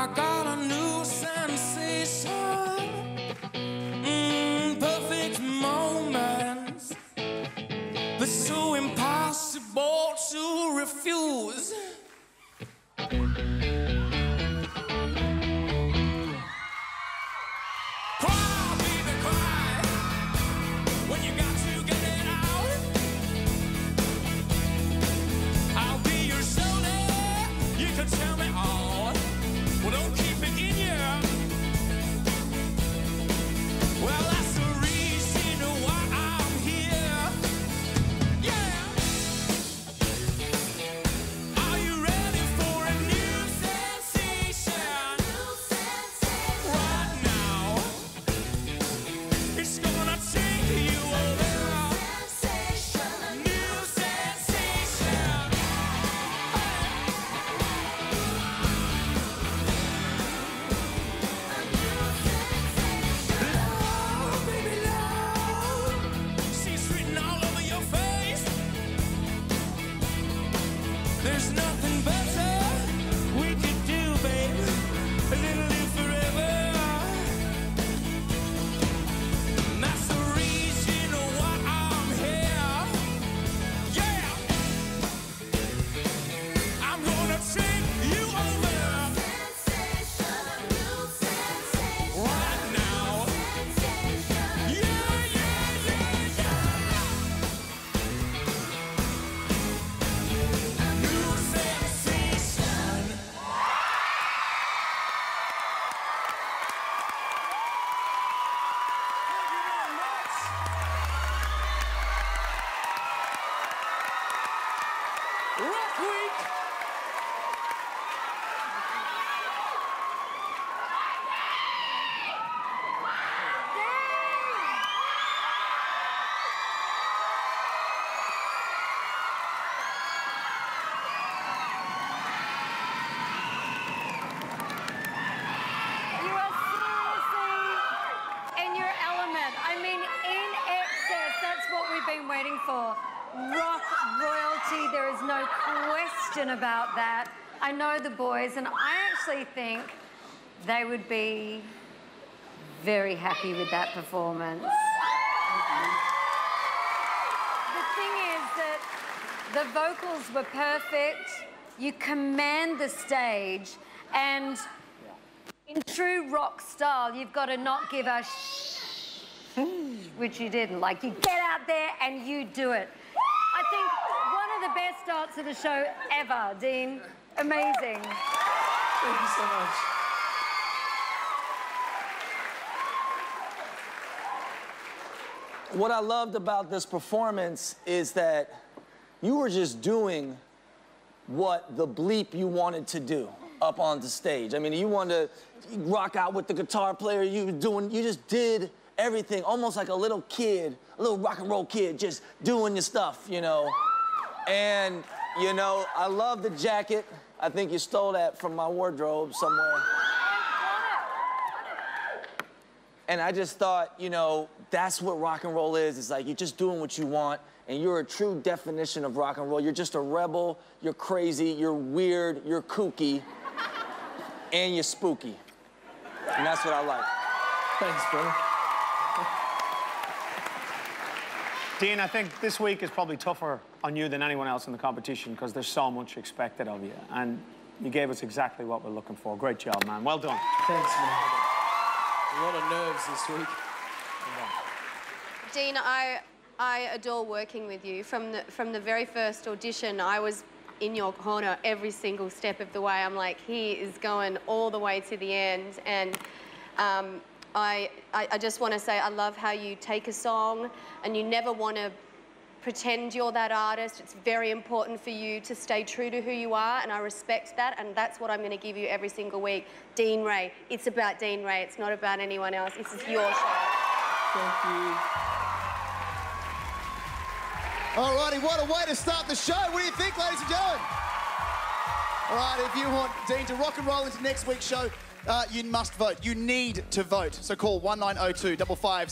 I got a new sensation. Mm, perfect moments, but so impossible to refuse. Question about that. I know the boys, and I actually think they would be very happy with that performance. The thing is that the vocals were perfect. You command the stage, and in true rock style, you've got to not give a shh, which you didn't. Like, you get out there and you do it. I think best starts of the show ever, Dean. Amazing. Thank you so much. What I loved about this performance is that you were just doing what the bleep you wanted to do up on the stage. I mean, you wanted to rock out with the guitar player. You were doing, you just did everything, almost like a little kid, a little rock and roll kid, just doing your stuff, you know. And you know, I love the jacket. I think you stole that from my wardrobe somewhere. And I just thought, you know, that's what rock and roll is. It's like you're just doing what you want, and you're a true definition of rock and roll. You're just a rebel, you're crazy, you're weird, you're kooky, and you're spooky. And that's what I like. Thanks, bro. Dean, I think this week is probably tougher on you than anyone else in the competition because there's so much expected of you. And you gave us exactly what we're looking for. Great job, man. Well done. Thanks, man. A lot of nerves this week. Dean, I, I adore working with you. From the, from the very first audition, I was in your corner every single step of the way. I'm like, he is going all the way to the end. And um, I, I, I just want to say I love how you take a song and you never want to pretend you're that artist. It's very important for you to stay true to who you are, and I respect that, and that's what I'm going to give you every single week. Dean Ray. It's about Dean Ray. It's not about anyone else. This is your show. Thank you. All righty, what a way to start the show. What do you think, ladies and gentlemen? All right, if you want Dean to rock and roll into next week's show, uh, you must vote. You need to vote. So call 1902 55